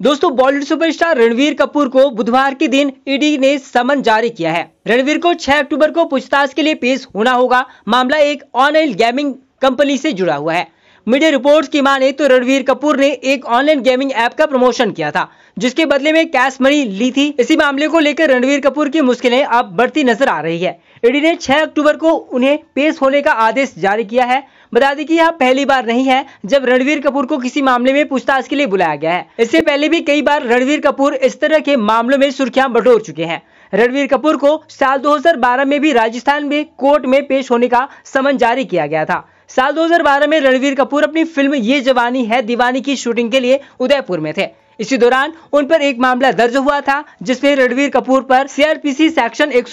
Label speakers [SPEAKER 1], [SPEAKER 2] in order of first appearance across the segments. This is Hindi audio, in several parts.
[SPEAKER 1] दोस्तों, बॉलीवुड सुपरस्टार रणवीर कपूर को बुधवार के दिन ईडी ने समन जारी किया है। रणवीर को 6 अक्टूबर को पूछताछ के लिए पेश होना होगा। मामला एक ऑनलाइन गेमिंग कंपनी से जुड़ा हुआ है। मीडिया रिपोर्ट्स की माने तो रणवीर कपूर ने एक ऑनलाइन गेमिंग ऐप का प्रमोशन किया था, जिसके बदले में कैश मनी ली थी। इसी मामले को लेकर रणवीर कपूर की मुश्किलें अब बढ़ती नज़र आ रही है। ईडी ने 6 अक्टूबर को उन्हें पेश होने का आदेश जारी किया है। बता दें कि यह पहली बार नहीं है जब रणवीर कपूर को किसी मामले में पूछताछ के लिए बुलाया गया है। इससे पहले भी कई बार रणवीर कपूर इस तरह के मामलों में सुर्खियाँ बटोर चुके हैं। रणवीर कपूर को साल 2012 में भी राजस्थान में कोर्ट में पेश होने का समन जारी किया गया था। साल 2012 में रणवीर कपूर अपनी फ़िल्म ये जवानी है दीवानी की शूटिंग के लिए उदयपुर में थे। इसी दौरान उन पर एक मामला दर्ज हुआ था, जिसमें रणवीर कपूर पर सीआरपीसी सेक्शन एक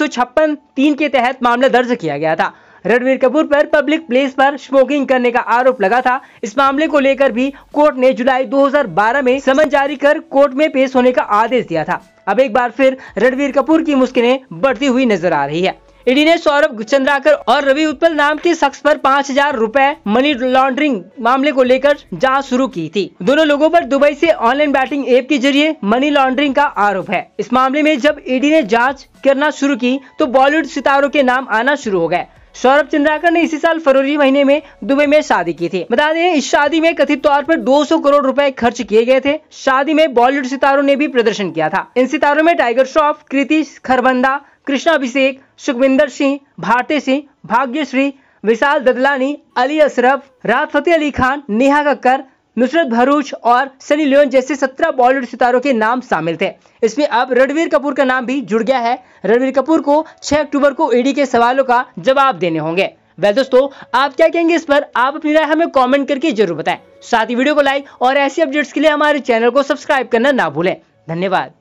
[SPEAKER 1] तीन के तहत मामला दर्ज किया गया था। रणवीर कपूर पर पब्लिक प्लेस पर स्मोकिंग करने का आरोप लगा था। इस मामले को लेकर भी कोर्ट ने जुलाई 2012 में समन जारी कर कोर्ट में पेश होने का आदेश दिया था। अब एक बार फिर रणवीर कपूर की मुश्किलें बढ़ती हुई नज़र आ रही है। ईडी ने सौरभ चंद्राकर और रवि उत्पल नाम के शख्स पर पाँच हज़ार रूपए मनी लॉन्ड्रिंग मामले को लेकर जाँच शुरू की थी। दोनों लोगों पर दुबई से ऑनलाइन बैटिंग ऐप के ज़रिए मनी लॉन्ड्रिंग का आरोप है। इस मामले में जब ईडी ने जाँच करना शुरू की तो बॉलीवुड सितारों के नाम आना शुरू हो गए। सौरभ चंद्राकर ने इसी साल फरवरी महीने में दुबई में शादी की थी। बता दें, इस शादी में कथित तौर पर 200 करोड़ रुपए खर्च किए गए थे। शादी में बॉलीवुड सितारों ने भी प्रदर्शन किया था। इन सितारों में टाइगर श्रॉफ, कृति खरबंदा, कृष्णा अभिषेक, सुखविंदर सिंह, भारती सिंह, भाग्यश्री, विशाल ददलानी, अली अशरफ राहत फतेह अली खान, नेहा कक्कर नुसरत भरूच और सनी लियोन जैसे सत्रह बॉलीवुड सितारों के नाम शामिल थे। इसमें अब रणवीर कपूर का नाम भी जुड़ गया है। रणवीर कपूर को 6 अक्टूबर को ईडी के सवालों का जवाब देने होंगे। वह दोस्तों, आप क्या कहेंगे इस पर? आप अपनी राय हमें कमेंट करके ज़रूर बताएँ। साथ ही वीडियो को लाइक और ऐसी अपडेट्स के लिए हमारे चैनल को सब्सक्राइब करना ना भूलें। धन्यवाद।